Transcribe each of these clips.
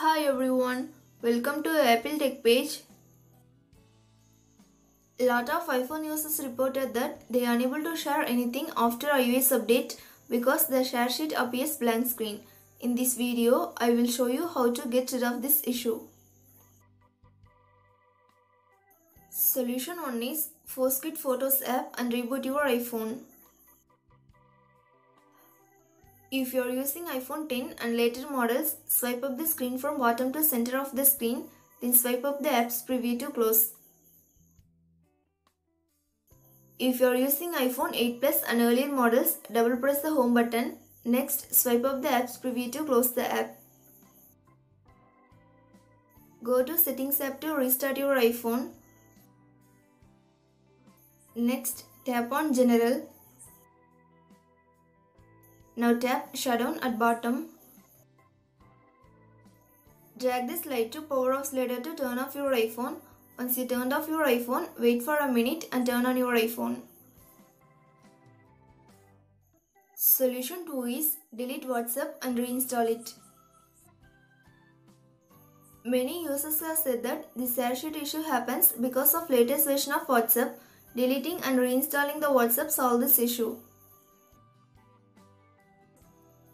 Hi everyone, welcome to Apple Tech page. A lot of iPhone users reported that they are unable to share anything after iOS update because the share sheet appears blank screen. In this video, I will show you how to get rid of this issue. Solution 1 is force quit Photos app and reboot your iPhone. If you are using iPhone 10 and later models, swipe up the screen from bottom to center of the screen, then swipe up the app's preview to close. If you are using iPhone 8 Plus and earlier models, double press the home button. Next, swipe up the app's preview to close the app. Go to Settings app to restart your iPhone. Next, tap on General now tap shutdown at bottom. Drag the slide to power off slider to turn off your iPhone. Once you turned off your iPhone, wait for a minute and turn on your iPhone. Solution 2 is delete WhatsApp and reinstall it. Many users have said that this sheet issue happens because of latest version of WhatsApp. Deleting and reinstalling the WhatsApp solve this issue.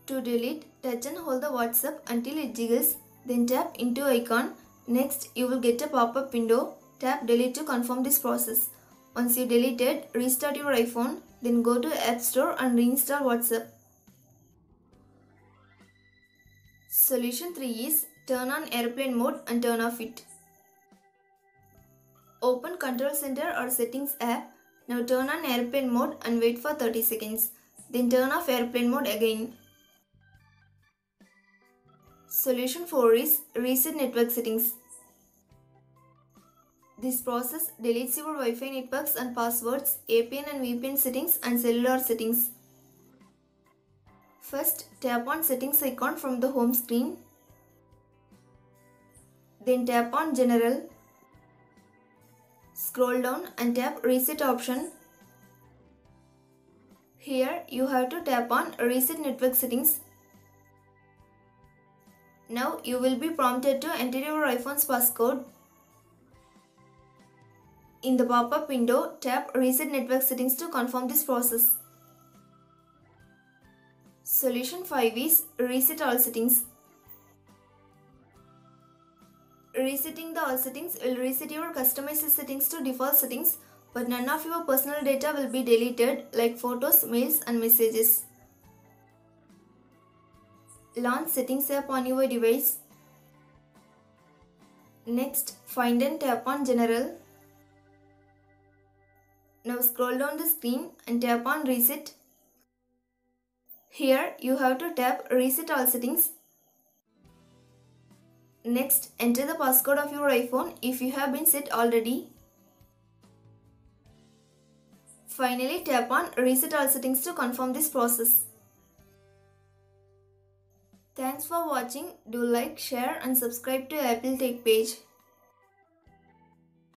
To delete, touch and hold the WhatsApp until it jiggles, then tap into icon. Next, you will get a pop-up window. Tap delete to confirm this process. Once you delete it, restart your iPhone, then go to App Store and reinstall WhatsApp. Solution 3 is turn on airplane mode and turn off it. Open Control Center or Settings app. Now turn on airplane mode and wait for 30 seconds. Then turn off airplane mode again. Solution 4 is Reset Network Settings. This process deletes your Wi-Fi networks and passwords, APN and VPN settings and cellular settings. First, tap on Settings icon from the home screen. Then tap on General. Scroll down and tap Reset option. Here, you have to tap on Reset Network Settings now you will be prompted to enter your iPhone's passcode. In the pop-up window, tap Reset Network Settings to confirm this process. Solution 5 is Reset All Settings. Resetting the all settings will reset your customized settings to default settings but none of your personal data will be deleted like photos, mails and messages. Launch Settings app on your device. Next, find and tap on General. Now scroll down the screen and tap on Reset. Here, you have to tap Reset All Settings. Next, enter the passcode of your iPhone if you have been set already. Finally, tap on Reset All Settings to confirm this process. Thanks for watching. Do like, share and subscribe to Apple Tech page.